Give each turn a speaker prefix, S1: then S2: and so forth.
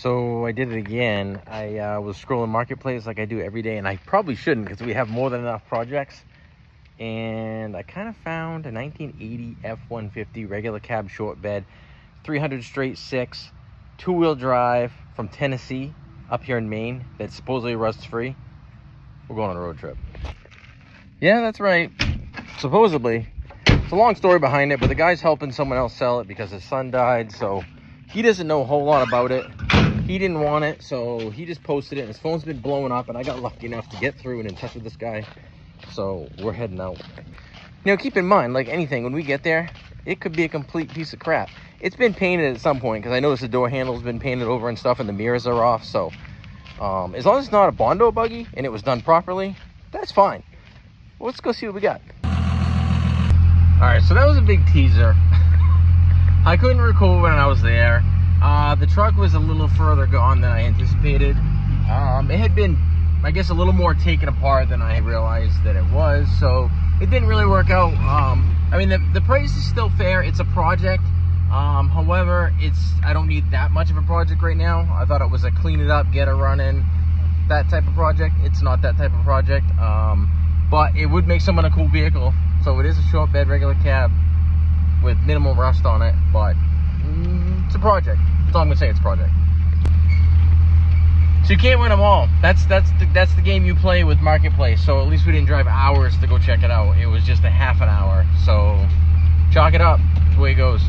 S1: So I did it again. I uh, was scrolling Marketplace like I do every day, and I probably shouldn't because we have more than enough projects. And I kind of found a 1980 F-150 regular cab short bed, 300 straight six, two-wheel drive from Tennessee up here in Maine that's supposedly rust-free. We're going on a road trip. Yeah, that's right. Supposedly. It's a long story behind it, but the guy's helping someone else sell it because his son died, so he doesn't know a whole lot about it he didn't want it so he just posted it and his phone's been blowing up and i got lucky enough to get through and in touch with this guy. So we're heading out. Now keep in mind like anything when we get there it could be a complete piece of crap. It's been painted at some point because i noticed the door handle's been painted over and stuff and the mirrors are off so um, as long as it's not a bondo buggy and it was done properly that's fine. Well, let's go see what we got. All right so that was a big teaser. I couldn't record when i was there uh, the truck was a little further gone than I anticipated. Um, it had been, I guess, a little more taken apart than I realized that it was, so it didn't really work out. Um, I mean, the, the price is still fair. It's a project. Um, however, it's I don't need that much of a project right now. I thought it was a clean it up, get a run in, that type of project. It's not that type of project, um, but it would make someone a cool vehicle. So it is a short bed regular cab with minimal rust on it, but it's a project. That's all I'm gonna say. It's a project. So you can't win them all. That's that's the, that's the game you play with Marketplace. So at least we didn't drive hours to go check it out. It was just a half an hour. So chalk it up. The way it goes.